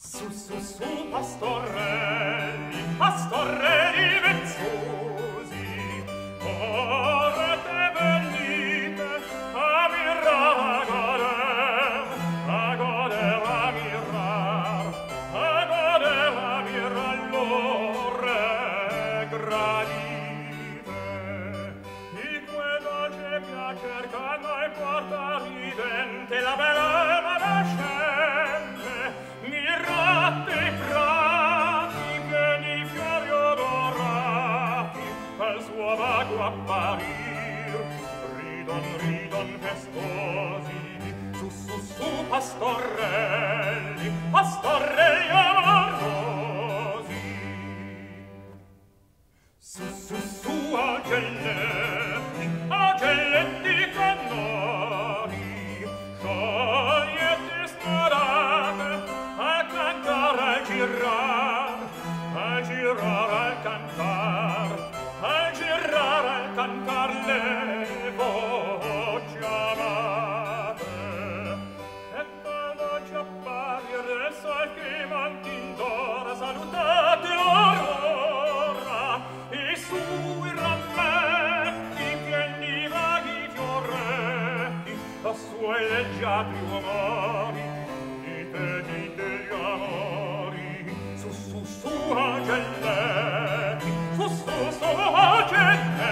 Su, su, su, pastorelli, pastorelli vezzosi, correte venite a mirar, a goder, a goder, a mirar, a goder, a mirar l'ore gradite. In quel dolce piacer che noi porta ridente la bella apparir ridon ridon festosi su su su pastorelli pastorelli amorosi. Su su su agelletti agelletti cannoni sciogliete sparate a cantare a girar a girar a cantare. suoi leggiadri uomori dite dite gli amori. Su su su agente su su su agente